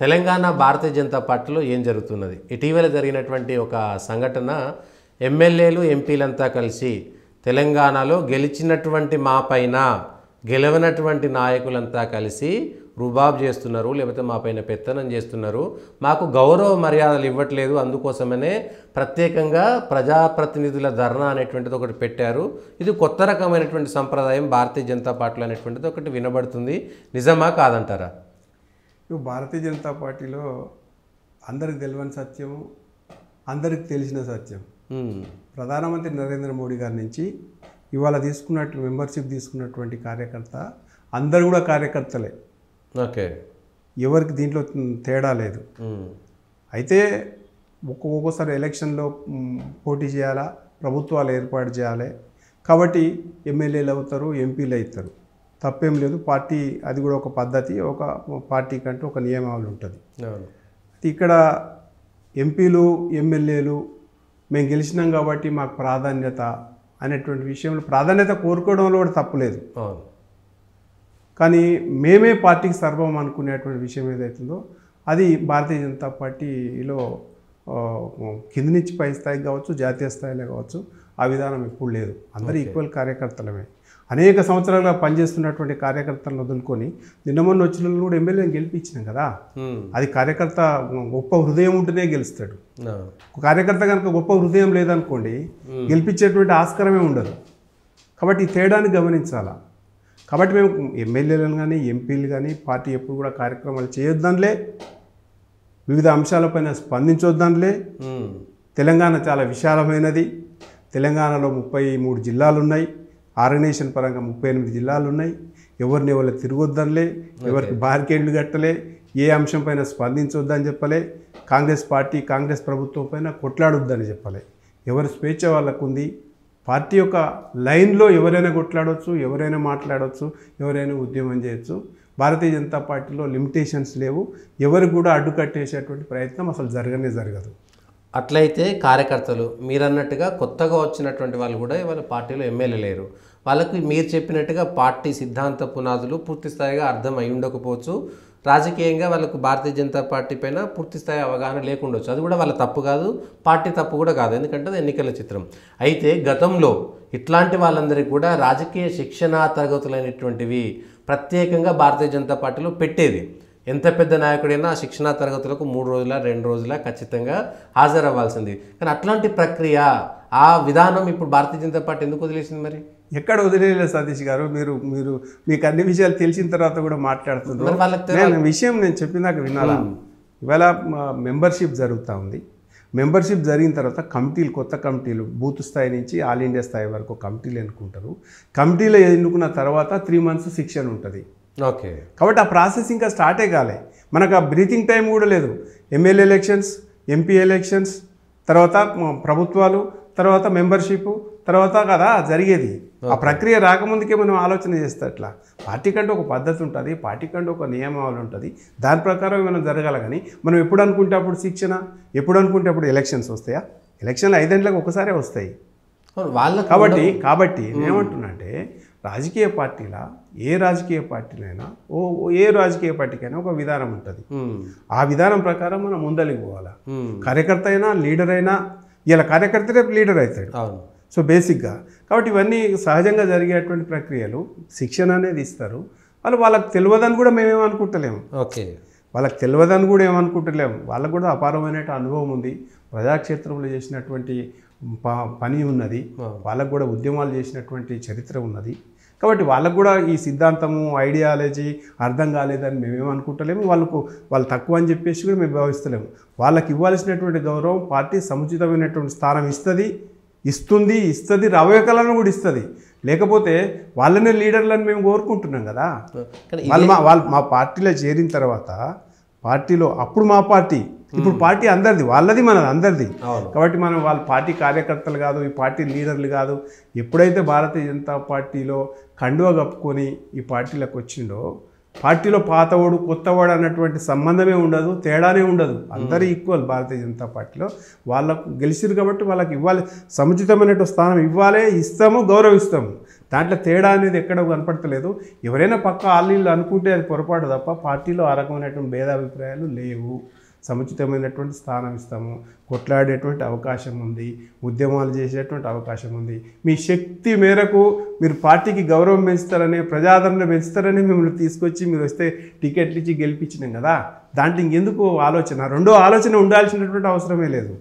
తెలంగాణ భారతీయ జనతా పార్టీలో ఏం జరుగుతున్నది? ఇటీవల జరిగినటువంటి ఒక సంఘటన ఎమ్మెల్యేలు ఎంపీలంతా కలిసి తెలంగాణలో గెలిచినటువంటి మా పైన గెలవనటువంటి నాయకులంతా కలిసి రుబాబ్ చేస్తున్నారు లేకపోతే మా పైన పెత్తనం చేస్తున్నారు. మాకు గౌరవ మర్యాదలు ఇవ్వట్లేదు అందుకోసమనే ప్రత్యేకంగా ప్రజాప్రతినిధుల ధర్నా అనేటువంటిది ఒకటి పెట్టారు. ఇది కొత్త రకమైనటువంటి సంప్రదాయం భారతీయ జనతా పార్టీలో అనేటువంటిది ఒకటి వినబడుతుంది. నిజమా కాదంటారా? ఇవి భారతీయ జనతా పార్టీలో అందరికి తెలియని సత్యం అందరికి తెలిసిన సత్యం. ప్రధానమంత్రి నరేంద్ర మోడీ గారి నుంచి ఇవాళ తీసుకున్నట్టు మెంబర్షిప్ తీసుకున్నటువంటి కార్యకర్త అందరు కూడా కార్యకర్తలే. ఓకే. ఎవరికి దీంట్లో తేడా లేదు. అయితే ఒక్క ఒక్కోసారి ఎలక్షన్లో పోటీ చేయాలా? ప్రభుత్వాలు ఏర్పాటు చేయాలి. కాబట్టి ఎమ్మెల్యేలు అవుతారు ఎంపీలు అవుతారు. తప్పేం లేదు. పార్టీ అది కూడా ఒక పద్ధతి ఒక పార్టీ కంటే ఒక నియమావళి ఉంటుంది. ఇక్కడ ఎంపీలు ఎమ్మెల్యేలు మేము గెలిచినాం కాబట్టి మాకు ప్రాధాన్యత అనేటువంటి విషయంలో ప్రాధాన్యత కోరుకోవడంలో కూడా తప్పులేదు కానీ మేమే పార్టీకి సర్వం అనుకునేటువంటి విషయం ఏదైతుందో అది భారతీయ జనతా పార్టీలో కింది నుంచి పై స్థాయికి కావచ్చు జాతీయ స్థాయిలో కావచ్చు ఆ విధానం ఎప్పుడు లేదు. అందరూ ఈక్వల్ కార్యకర్తలమే. అనేక సంవత్సరాలుగా పనిచేస్తున్నటువంటి కార్యకర్తలను వదులుకొని నిన్న మొన్న వచ్చిన కూడా ఎమ్మెల్యేని గెలిపించినాం కదా. అది కార్యకర్త గొప్ప హృదయం ఉంటేనే గెలుస్తాడు. కార్యకర్త కనుక గొప్ప హృదయం లేదనుకోండి గెలిపించేటువంటి ఆస్కారమే ఉండదు. కాబట్టి ఈ తేడాన్ని గమనించాలా? కాబట్టి మేము ఎమ్మెల్యేలను కానీ ఎంపీలు కానీ పార్టీ ఎప్పుడు కూడా కార్యక్రమాలు చేయొద్దానిలే వివిధ అంశాలపైన స్పందించొద్దానిలే తెలంగాణ చాలా విశాలమైనది. తెలంగాణలో ముప్పై మూడు జిల్లాలు ఉన్నాయి ఆర్గనైజేషన్ పరంగా ముప్పై ఎనిమిది జిల్లాలు ఉన్నాయి. ఎవరిని ఎవరు తిరగొద్దనిలే ఎవరికి బార్కేడ్లు కట్టలే ఏ అంశం పైన స్పందించొద్దని చెప్పలే కాంగ్రెస్ పార్టీ కాంగ్రెస్ ప్రభుత్వం పైన కొట్లాడొద్దని చెప్పలే. ఎవరి స్వేచ్ఛ వాళ్ళకు ఉంది పార్టీ యొక్క లైన్లో ఎవరైనా కొట్లాడవచ్చు ఎవరైనా మాట్లాడవచ్చు ఎవరైనా ఉద్యమం చేయొచ్చు. భారతీయ జనతా పార్టీలో లిమిటేషన్స్ లేవు. ఎవరికి కూడా అడ్డుకట్టేసేటువంటి ప్రయత్నం అసలు జరగనే జరగదు. అట్లయితే కార్యకర్తలు మీరన్నట్టుగా కొత్తగా వచ్చినటువంటి వాళ్ళు కూడా ఇవాళ పార్టీలో ఎమ్మెల్యే లేరు వాళ్ళకి మీరు చెప్పినట్టుగా పార్టీ సిద్ధాంత పునాదులు పూర్తిస్థాయిగా అర్థం అయి ఉండకపోవచ్చు. రాజకీయంగా వాళ్ళకు భారతీయ జనతా పార్టీ పైన పూర్తిస్థాయి అవగాహన లేకుండొచ్చు. అది కూడా వాళ్ళ తప్పు కాదు పార్టీ తప్పు కూడా కాదు. ఎందుకంటే అది ఎన్నికల చిత్రం. అయితే గతంలో ఇట్లాంటి వాళ్ళందరికీ కూడా రాజకీయ శిక్షణా తరగతులైనటువంటివి ప్రత్యేకంగా భారతీయ జనతా పార్టీలో పెట్టేది. ఎంత పెద్ద నాయకుడైనా ఆ శిక్షణా తరగతులకు మూడు రోజుల రెండు రోజుల ఖచ్చితంగా హాజరవ్వాల్సింది. కానీ అట్లాంటి ప్రక్రియ ఆ విధానం ఇప్పుడు భారతీయ జనతా పార్టీ ఎందుకు వదిలేసింది మరి? ఎక్కడ వదిలేదు సతీష్ గారు మీరు మీరు మీకు అన్ని విషయాలు తెలిసిన తర్వాత కూడా మాట్లాడుతున్నారు. నేను విషయం నేను చెప్పినాక వినాలా? ఇవాళ మెంబర్షిప్ జరుగుతూ ఉంది. మెంబర్షిప్ జరిగిన తర్వాత కమిటీలు కొత్త కమిటీలు బూత్ స్థాయి నుంచి ఆల్ ఇండియా స్థాయి వరకు కమిటీలు ఎన్నుకుంటారు. కమిటీలో ఎన్నుకున్న తర్వాత త్రీ మంత్స్ శిక్షణ ఉంటుంది. ఓకే. కాబట్టి ఆ ప్రాసెస్ ఇంకా స్టార్టే కాలే. మనకు ఆ బ్రీతింగ్ టైం కూడా లేదు. ఎమ్మెల్యే ఎలక్షన్స్ ఎంపీ ఎలక్షన్స్ తర్వాత ప్రభుత్వాలు తర్వాత మెంబర్షిప్ తర్వాత కదా జరిగేది. ఆ ప్రక్రియ రాకముందుకే మనం ఆలోచన చేస్తే అట్లా పార్టీ కంటే ఒక పద్ధతి ఉంటుంది పార్టీ కంటే ఒక నియమావళి ఉంటుంది. దాని ప్రకారం మనం జరగాలి కానీ మనం ఎప్పుడు అనుకుంటే అప్పుడు శిక్షణ ఎప్పుడు అనుకుంటే అప్పుడు ఎలక్షన్స్ వస్తాయా? ఎలక్షన్లు ఐదేంట్లకు ఒకసారే వస్తాయి. వాళ్ళకు కాబట్టి కాబట్టి నేనేమంటున్నా అంటే రాజకీయ పార్టీల ఏ రాజకీయ పార్టీలైనా ఓ ఏ రాజకీయ పార్టీకైనా ఒక విధానం ఉంటుంది. ఆ విధానం ప్రకారం మనం ముందలికి పోవాలా. కార్యకర్త అయినా లీడర్ అయినా ఇలా కార్యకర్త లీడర్ అవుతాడు. అవును. సో బేసిక్గా కాబట్టి ఇవన్నీ సహజంగా జరిగేటువంటి ప్రక్రియలు శిక్షణ అనేది ఇస్తారు. వాళ్ళు వాళ్ళకి తెలియదని కూడా మేమేం అనుకుంటలేము. ఓకే. వాళ్ళకి తెలియదని కూడా ఏమనుకుంటలేము వాళ్ళకు కూడా అపారమైన అనుభవం ఉంది. ప్రజాక్షేత్రంలో చేసినటువంటి పని ఉన్నది. వాళ్ళకు కూడా ఉద్యమాలు చేసినటువంటి చరిత్ర ఉన్నది. కాబట్టి వాళ్ళకు కూడా ఈ సిద్ధాంతము ఐడియాలజీ అర్థం కాలేదని మేమేమనుకుంటలేము వాళ్ళకు వాళ్ళు తక్కువ అని చెప్పేసి కూడా మేము భావిస్తలేము. వాళ్ళకి ఇవ్వాల్సినటువంటి గౌరవం పార్టీ సముచితమైనటువంటి స్థానం ఇస్తుంది. ఇస్తుంది ఇస్తుంది రాబోయే కాలంలో కూడా ఇస్తుంది. లేకపోతే వాళ్ళనే లీడర్లని మేము కోరుకుంటున్నాం కదా. వాళ్ళు మా వాళ్ళు మా పార్టీలో చేరిన తర్వాత పార్టీలో అప్పుడు మా పార్టీ ఇప్పుడు పార్టీ అందరిది వాళ్ళది మనది అందరిది. కాబట్టి మనం వాళ్ళ పార్టీ కార్యకర్తలు కాదు ఈ పార్టీ లీడర్లు కాదు. ఎప్పుడైతే భారతీయ జనతా పార్టీలో కండువ కప్పుకొని ఈ పార్టీలోకి వచ్చిండో పార్టీలో పాతవాడు కొత్తవాడు అన్నటువంటి సంబంధమే ఉండదు తేడానే ఉండదు. అందరూ ఈక్వల్ భారతీయ జనతా పార్టీలో. వాళ్ళకు గెలిచిరు కాబట్టి వాళ్ళకి ఇవ్వాలి సముచితమైనటువంటి స్థానం ఇవ్వాలి ఇస్తాము గౌరవిస్తాము. దాంట్లో తేడా అనేది ఎక్కడ కనపడతలేదు. ఎవరైనా పక్క ఆళ్ళు అనుకుంటే అది పొరపాటు తప్ప పార్టీలో ఆ రకమైనటువంటి భేదాభిప్రాయాలు లేవు. సముచితమైనటువంటి స్థానం ఇస్తాము. కొట్లాడేటువంటి అవకాశం ఉంది. ఉద్యమాలు చేసేటువంటి అవకాశం ఉంది. మీ శక్తి మేరకు మీరు పార్టీకి గౌరవం పెంచుతారని ప్రజాదరణ పెంచుతారని మిమ్మల్ని తీసుకొచ్చి మీరు వస్తే టికెట్లు ఇచ్చి గెలిపించినాం కదా. దాంట్లో ఇంకెందుకు ఆలోచన? రెండో ఆలోచన ఉండాల్సినటువంటి అవసరమే లేదు.